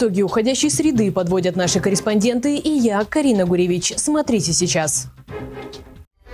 Итоги уходящей среды подводят наши корреспонденты и я, Карина Гуревич. Смотрите сейчас.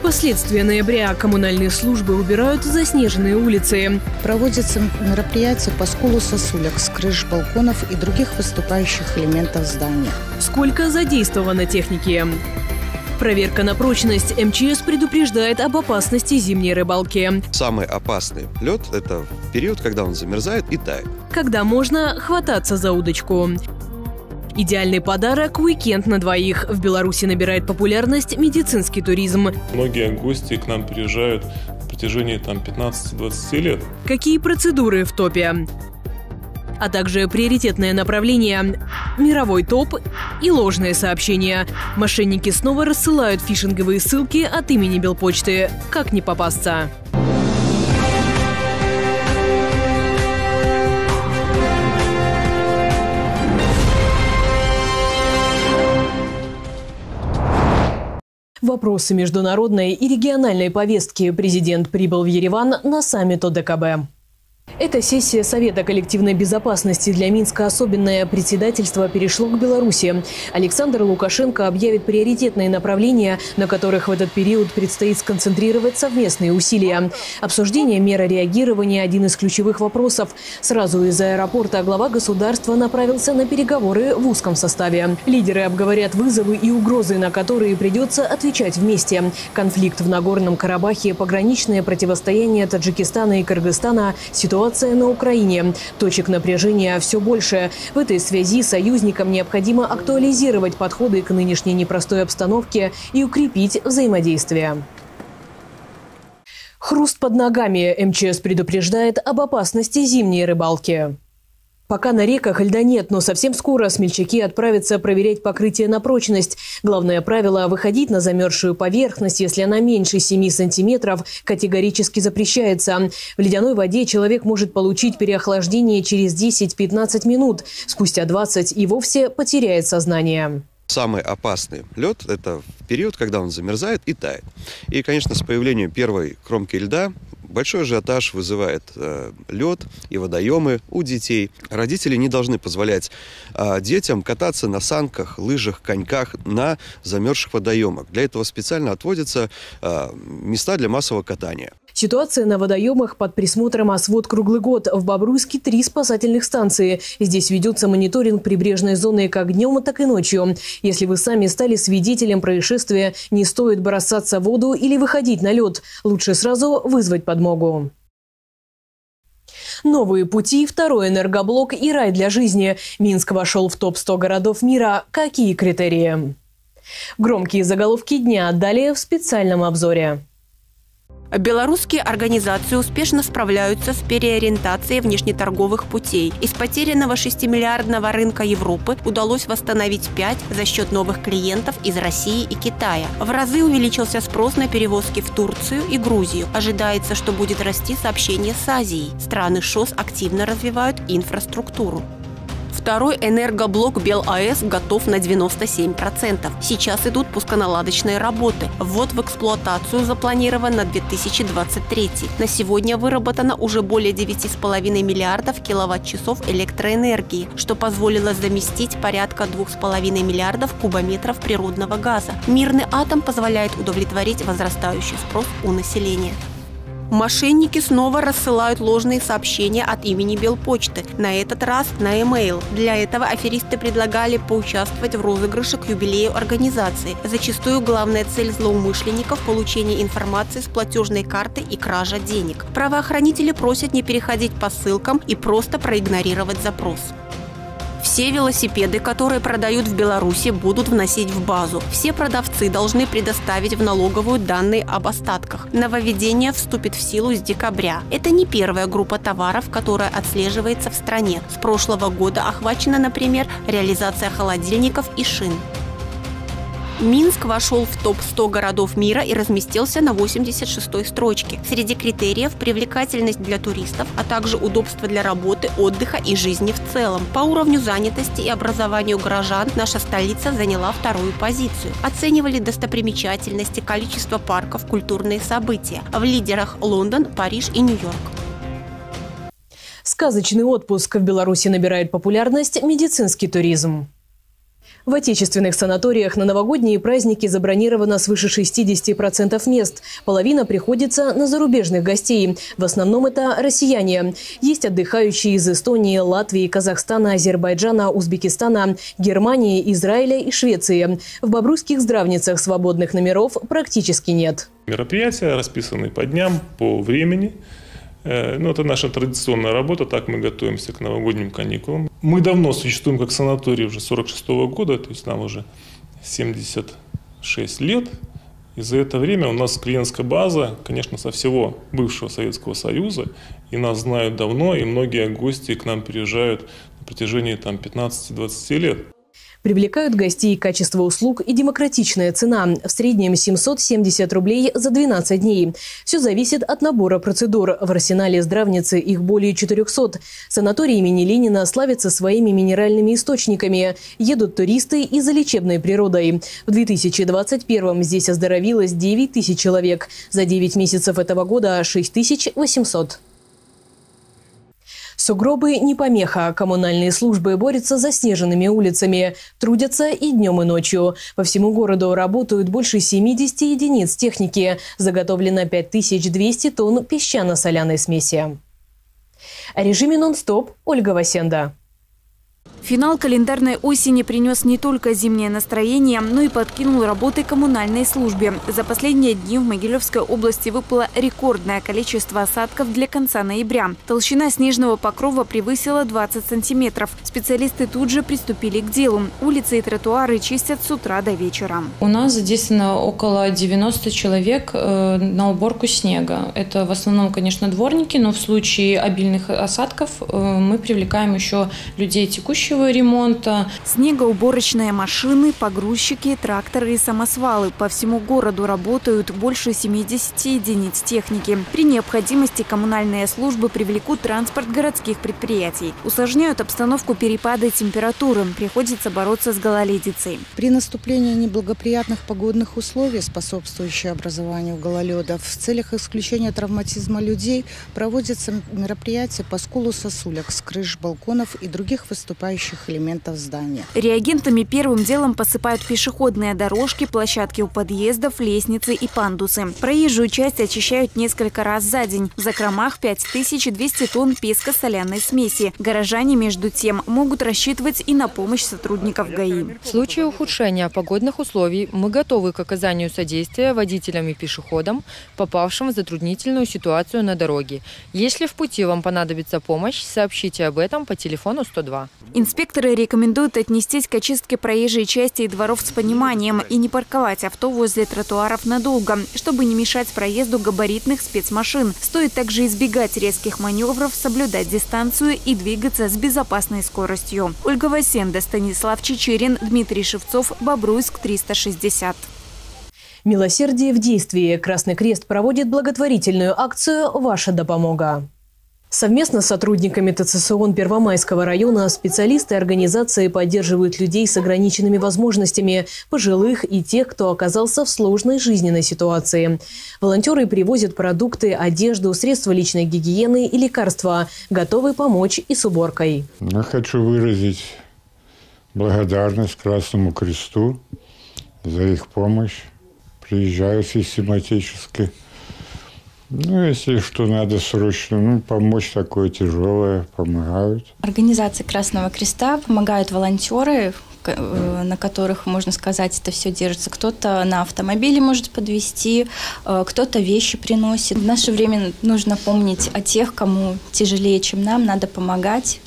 Последствия ноября коммунальные службы убирают заснеженные улицы. Проводятся мероприятия по сколу сосулек с крыш, балконов и других выступающих элементов здания. Сколько задействовано техники? Проверка на прочность. МЧС предупреждает об опасности зимней рыбалки. Самый опасный лед – это период, когда он замерзает и тает. Когда можно хвататься за удочку. Идеальный подарок – уикенд на двоих. В Беларуси набирает популярность медицинский туризм. Многие гости к нам приезжают в протяжении там, 15-20 лет. Какие процедуры в топе? А также приоритетное направление – мировой топ и ложные сообщения. Мошенники снова рассылают фишинговые ссылки от имени Белпочты. Как не попасться? Вопросы международной и региональной повестки президент прибыл в Ереван на саммит ОДКБ. Эта сессия Совета коллективной безопасности для Минска особенное председательство перешло к Беларуси. Александр Лукашенко объявит приоритетные направления, на которых в этот период предстоит сконцентрировать совместные усилия. Обсуждение меры реагирования – один из ключевых вопросов. Сразу из аэропорта глава государства направился на переговоры в узком составе. Лидеры обговорят вызовы и угрозы, на которые придется отвечать вместе. Конфликт в Нагорном Карабахе, пограничное противостояние Таджикистана и Кыргызстана, ситуация ситуация на Украине. Точек напряжения все больше. В этой связи союзникам необходимо актуализировать подходы к нынешней непростой обстановке и укрепить взаимодействие. Хруст под ногами. МЧС предупреждает об опасности зимней рыбалки. Пока на реках льда нет, но совсем скоро смельчаки отправятся проверять покрытие на прочность. Главное правило – выходить на замерзшую поверхность, если она меньше 7 сантиметров, категорически запрещается. В ледяной воде человек может получить переохлаждение через 10-15 минут. Спустя 20 и вовсе потеряет сознание. Самый опасный лед – это период, когда он замерзает и тает. И, конечно, с появлением первой кромки льда Большой ажиотаж вызывает э, лед и водоемы у детей. Родители не должны позволять э, детям кататься на санках, лыжах, коньках на замерзших водоемах. Для этого специально отводятся э, места для массового катания. Ситуация на водоемах под присмотром освод круглый год. В Бобруйске три спасательных станции. Здесь ведется мониторинг прибрежной зоны как днем, так и ночью. Если вы сами стали свидетелем происшествия, не стоит бросаться в воду или выходить на лед. Лучше сразу вызвать подмогу. Новые пути, второй энергоблок и рай для жизни. Минск вошел в топ-100 городов мира. Какие критерии? Громкие заголовки дня далее в специальном обзоре. Белорусские организации успешно справляются с переориентацией внешнеторговых путей. Из потерянного 6-миллиардного рынка Европы удалось восстановить 5 за счет новых клиентов из России и Китая. В разы увеличился спрос на перевозки в Турцию и Грузию. Ожидается, что будет расти сообщение с Азией. Страны ШОС активно развивают инфраструктуру. Второй энергоблок БелАЭС готов на 97%. Сейчас идут пусконаладочные работы. Ввод в эксплуатацию запланирован на 2023. На сегодня выработано уже более 9,5 миллиардов киловатт-часов электроэнергии, что позволило заместить порядка 2,5 миллиардов кубометров природного газа. Мирный атом позволяет удовлетворить возрастающий спрос у населения. Мошенники снова рассылают ложные сообщения от имени Белпочты, на этот раз на e-mail. Для этого аферисты предлагали поучаствовать в розыгрыше к юбилею организации. Зачастую главная цель злоумышленников – получение информации с платежной карты и кража денег. Правоохранители просят не переходить по ссылкам и просто проигнорировать запрос. Все велосипеды, которые продают в Беларуси, будут вносить в базу. Все продавцы должны предоставить в налоговую данные об остатках. Нововведение вступит в силу с декабря. Это не первая группа товаров, которая отслеживается в стране. С прошлого года охвачена, например, реализация холодильников и шин. Минск вошел в топ-100 городов мира и разместился на 86-й строчке. Среди критериев – привлекательность для туристов, а также удобство для работы, отдыха и жизни в целом. По уровню занятости и образованию горожан наша столица заняла вторую позицию. Оценивали достопримечательности, количество парков, культурные события. В лидерах Лондон, Париж и Нью-Йорк. Сказочный отпуск в Беларуси набирает популярность медицинский туризм. В отечественных санаториях на новогодние праздники забронировано свыше 60% мест. Половина приходится на зарубежных гостей. В основном это россияне. Есть отдыхающие из Эстонии, Латвии, Казахстана, Азербайджана, Узбекистана, Германии, Израиля и Швеции. В бобруйских здравницах свободных номеров практически нет. Мероприятия расписаны по дням, по времени – ну, это наша традиционная работа, так мы готовимся к новогодним каникулам. Мы давно существуем как санаторий уже 46 -го года, то есть нам уже 76 лет. И за это время у нас клиентская база, конечно, со всего бывшего Советского Союза, и нас знают давно, и многие гости к нам приезжают на протяжении там, 15-20 лет. Привлекают гостей качество услуг и демократичная цена. В среднем 770 рублей за 12 дней. Все зависит от набора процедур. В арсенале здравницы их более 400. Санаторий имени Ленина славится своими минеральными источниками. Едут туристы и за лечебной природой. В 2021 здесь оздоровилось 9 тысяч человек. За 9 месяцев этого года 6800. Сугробы не помеха. Коммунальные службы борются с заснеженными улицами. Трудятся и днем, и ночью. По всему городу работают больше 70 единиц техники. Заготовлено 5200 тонн песчано-соляной смеси. О режиме нон-стоп Ольга Васенда. Финал календарной осени принес не только зимнее настроение, но и подкинул работы коммунальной службе. За последние дни в Могилевской области выпало рекордное количество осадков для конца ноября. Толщина снежного покрова превысила 20 сантиметров. Специалисты тут же приступили к делу. Улицы и тротуары чистят с утра до вечера. У нас задействовано около 90 человек э, на уборку снега. Это в основном, конечно, дворники, но в случае обильных осадков э, мы привлекаем еще людей текущего текущего ремонта. Снегоуборочные машины, погрузчики, тракторы и самосвалы. По всему городу работают больше 70 единиц техники. При необходимости коммунальные службы привлекут транспорт городских предприятий. Усложняют обстановку перепады температуры. Приходится бороться с гололедицей. При наступлении неблагоприятных погодных условий, способствующих образованию гололедов, в целях исключения травматизма людей проводятся мероприятия по скулу сосулек с крыш, балконов и других выступающих составляющих элементов здания. Реагентами первым делом посыпают пешеходные дорожки, площадки у подъездов, лестницы и пандусы. Проезжую часть очищают несколько раз за день. В закромах 5200 тонн песко-соляной смеси. Горожане, между тем, могут рассчитывать и на помощь сотрудников ГАИ. В случае ухудшения погодных условий мы готовы к оказанию содействия водителям и пешеходам, попавшим в затруднительную ситуацию на дороге. Если в пути вам понадобится помощь, сообщите об этом по телефону 102. Инспекторы рекомендуют отнестись к очистке проезжей части и дворов с пониманием и не парковать авто возле тротуаров надолго, чтобы не мешать проезду габаритных спецмашин. Стоит также избегать резких маневров, соблюдать дистанцию и двигаться с безопасной скоростью. Ольга Васенда, Станислав Чечерин, Дмитрий Шевцов, Бобруйск, 360. Милосердие в действии. Красный Крест проводит благотворительную акцию «Ваша допомога». Совместно с сотрудниками ТЦСОН Первомайского района специалисты организации поддерживают людей с ограниченными возможностями, пожилых и тех, кто оказался в сложной жизненной ситуации. Волонтеры привозят продукты, одежду, средства личной гигиены и лекарства, готовы помочь и с уборкой. Я хочу выразить благодарность Красному Кресту за их помощь. Приезжаю систематически – ну, если что надо срочно, ну, помочь такое тяжелое, помогают. Организации Красного Креста помогают волонтеры, э, на которых, можно сказать, это все держится. Кто-то на автомобиле может подвести, э, кто-то вещи приносит. В наше время нужно помнить о тех, кому тяжелее, чем нам, надо помогать.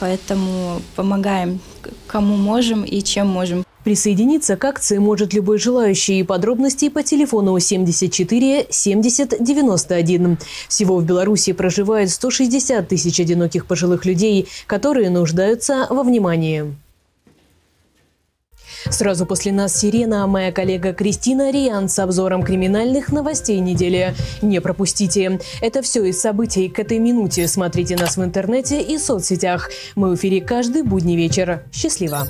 Поэтому помогаем кому можем и чем можем. Присоединиться к акции может любой желающий. Подробности по телефону 74 70 91. Всего в Беларуси проживает 160 тысяч одиноких пожилых людей, которые нуждаются во внимании. Сразу после нас «Сирена», моя коллега Кристина Риан с обзором криминальных новостей недели. Не пропустите. Это все из событий к этой минуте. Смотрите нас в интернете и соцсетях. Мы в эфире каждый будний вечер. Счастливо!